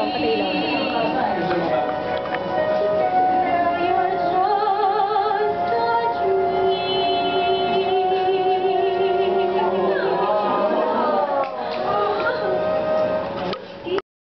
ilaw, patay.